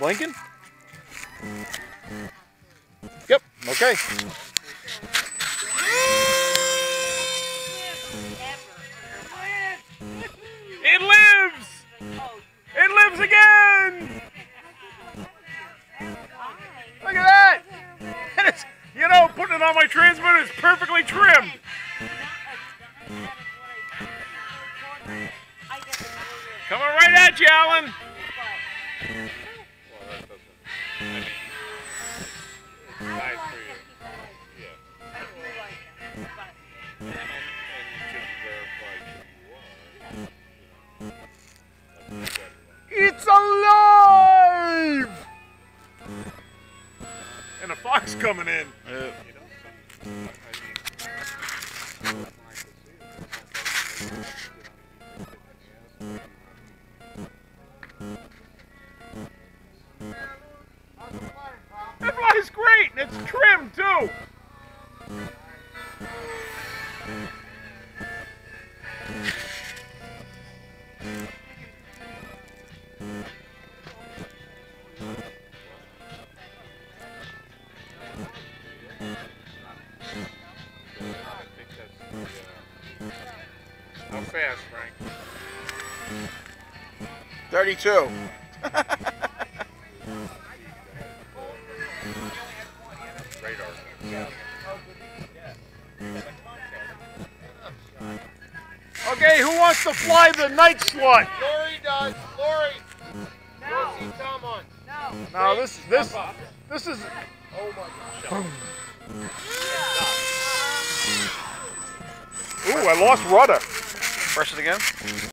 blinking? Yep, okay. It lives! It lives again! Look at that! You know, putting it on my transmitter is perfectly trimmed. Coming right at you, Alan. Nice for you. Yeah. And, and just verify who you are. It's alive! And a fox coming in. You know, some, great, and it's trimmed too. I think that's the, uh, how fast, Frank? 32. Okay, who wants to fly the night slut? Lori does. Lori. Go see Tom on. No, this this this is. Oh my gosh. Ooh, I lost rudder. Press it again.